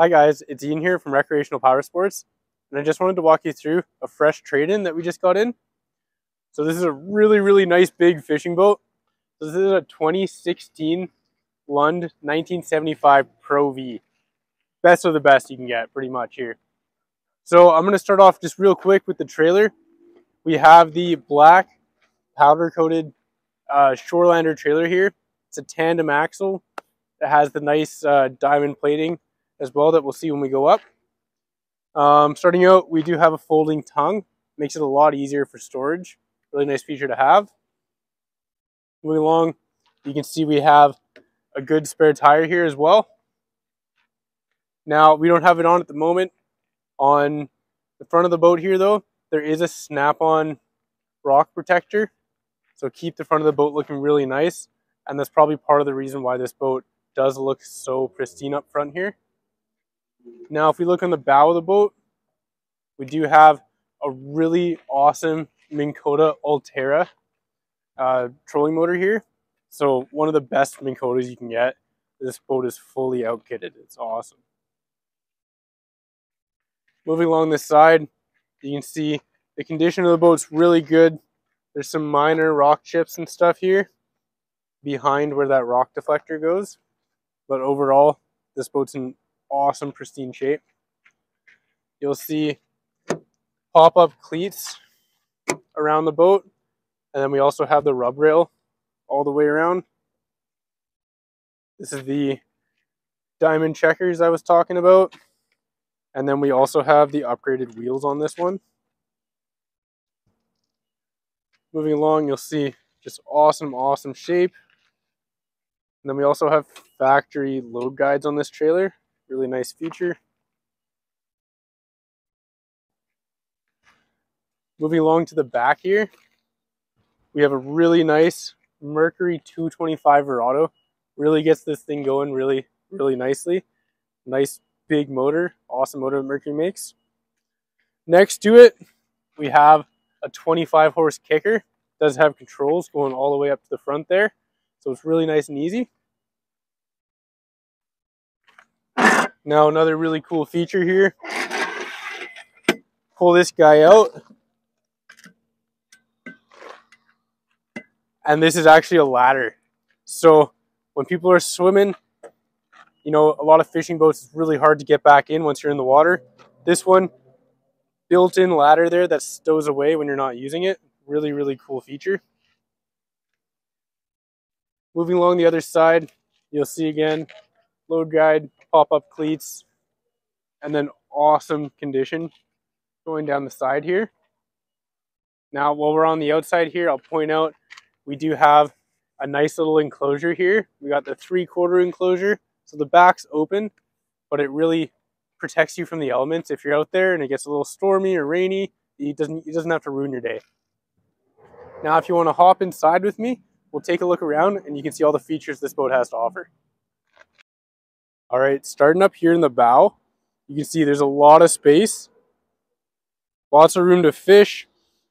Hi guys, it's Ian here from Recreational Power Sports, and I just wanted to walk you through a fresh trade-in that we just got in. So this is a really, really nice big fishing boat. This is a 2016 Lund 1975 Pro V. Best of the best you can get, pretty much here. So I'm going to start off just real quick with the trailer. We have the black powder-coated uh, Shorelander trailer here. It's a tandem axle that has the nice uh, diamond plating as well that we'll see when we go up. Um, starting out, we do have a folding tongue. Makes it a lot easier for storage. Really nice feature to have. Moving along, you can see we have a good spare tire here as well. Now, we don't have it on at the moment. On the front of the boat here, though, there is a snap-on rock protector. So keep the front of the boat looking really nice. And that's probably part of the reason why this boat does look so pristine up front here. Now, if we look on the bow of the boat, we do have a really awesome Minn Kota Ulterra uh, trolling motor here. So one of the best Minn Kotas you can get. This boat is fully outkitted. It's awesome. Moving along this side, you can see the condition of the boat's really good. There's some minor rock chips and stuff here behind where that rock deflector goes. But overall, this boat's in awesome pristine shape. You'll see pop-up cleats around the boat. And then we also have the rub rail all the way around. This is the diamond checkers I was talking about. And then we also have the upgraded wheels on this one. Moving along, you'll see just awesome, awesome shape. And then we also have factory load guides on this trailer. Really nice feature. Moving along to the back here, we have a really nice Mercury 225 Verado. Really gets this thing going really, really nicely. Nice big motor, awesome motor Mercury makes. Next to it, we have a 25 horse kicker. Does have controls going all the way up to the front there. So it's really nice and easy. Now another really cool feature here. Pull this guy out. And this is actually a ladder. So when people are swimming, you know, a lot of fishing boats, it's really hard to get back in once you're in the water. This one, built-in ladder there that stows away when you're not using it. Really, really cool feature. Moving along the other side, you'll see again, load guide, pop-up cleats, and then awesome condition going down the side here. Now, while we're on the outside here, I'll point out we do have a nice little enclosure here. We got the three-quarter enclosure, so the back's open, but it really protects you from the elements. If you're out there and it gets a little stormy or rainy, it doesn't, it doesn't have to ruin your day. Now, if you want to hop inside with me, we'll take a look around and you can see all the features this boat has to offer. All right, starting up here in the bow, you can see there's a lot of space. Lots of room to fish.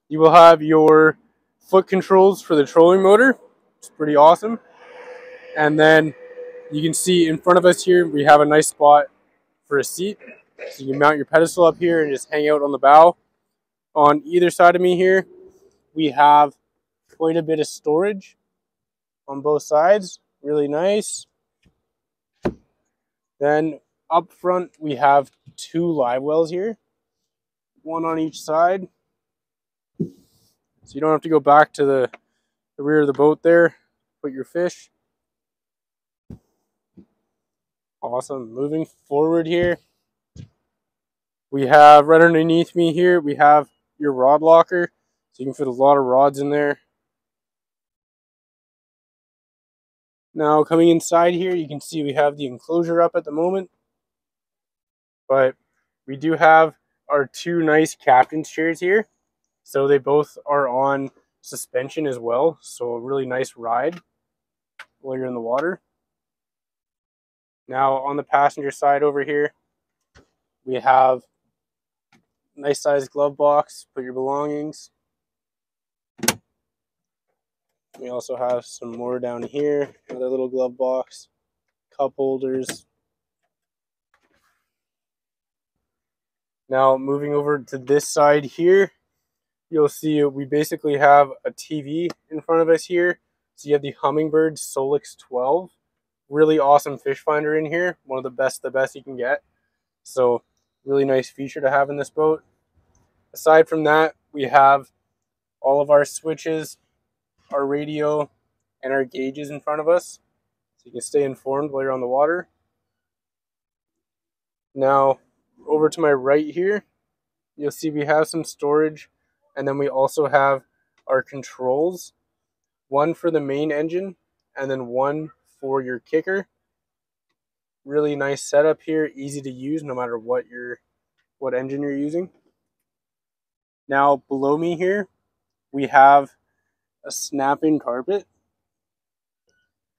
You will have your foot controls for the trolling motor. It's pretty awesome. And then you can see in front of us here, we have a nice spot for a seat. So you can mount your pedestal up here and just hang out on the bow. On either side of me here, we have quite a bit of storage on both sides. Really nice. Then up front, we have two live wells here, one on each side. So you don't have to go back to the, the rear of the boat there, put your fish. Awesome. Moving forward here, we have right underneath me here, we have your rod locker. So you can fit a lot of rods in there. Now coming inside here, you can see we have the enclosure up at the moment. But we do have our two nice captain's chairs here. So they both are on suspension as well. So a really nice ride while you're in the water. Now on the passenger side over here, we have nice sized glove box, put your belongings. We also have some more down here, another little glove box, cup holders. Now moving over to this side here, you'll see we basically have a TV in front of us here. So you have the Humminbird Solix 12. Really awesome fish finder in here. One of the best, the best you can get. So really nice feature to have in this boat. Aside from that, we have all of our switches, our radio, and our gauges in front of us. So you can stay informed while you're on the water. Now, over to my right here, you'll see we have some storage and then we also have our controls, one for the main engine and then one for your kicker. Really nice setup here, easy to use no matter what your what engine you're using. Now below me here, we have a snap-in carpet.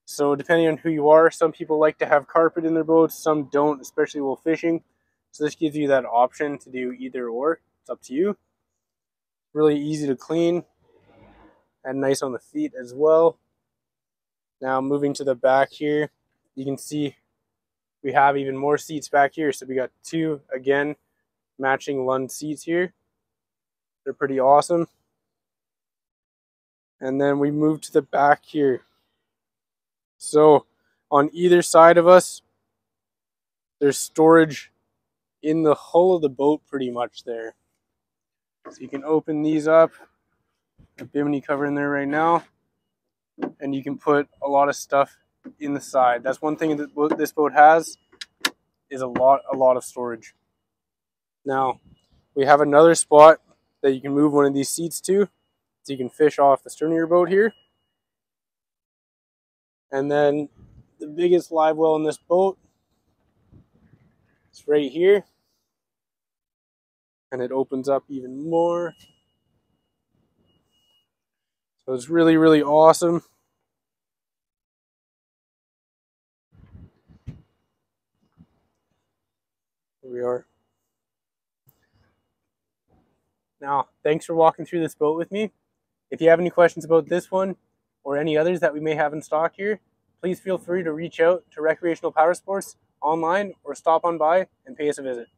So depending on who you are, some people like to have carpet in their boats, some don't, especially while fishing. So this gives you that option to do either or. It's up to you. Really easy to clean and nice on the feet as well. Now moving to the back here, you can see we have even more seats back here. So we got two, again, matching Lund seats here. They're pretty awesome. And then we move to the back here. So on either side of us, there's storage in the hull of the boat pretty much there. So you can open these up. A bimini cover in there right now. And you can put a lot of stuff in the side. That's one thing that this boat has is a lot a lot of storage. Now, we have another spot that you can move one of these seats to so you can fish off the stern of your boat here. And then the biggest live well in this boat is right here. And it opens up even more. So it's really, really awesome. Here we are. Now, thanks for walking through this boat with me. If you have any questions about this one or any others that we may have in stock here, please feel free to reach out to Recreational Power Sports online or stop on by and pay us a visit.